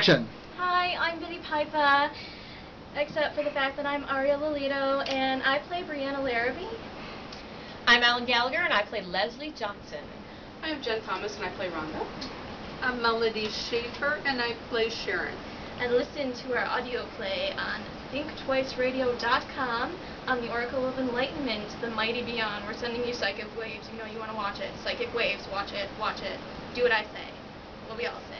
Action. Hi, I'm Billie Piper, except for the fact that I'm Aria Lolito and I play Brianna Larrabee. I'm Alan Gallagher and I play Leslie Johnson. I'm Jen Thomas and I play Rhonda. I'm Melody Schaefer and I play Sharon. And listen to our audio play on thinktwiceradio.com on the Oracle of Enlightenment, the mighty beyond. We're sending you psychic waves. You know you want to watch it. Psychic waves. Watch it. Watch it. Do what I say. What we all say.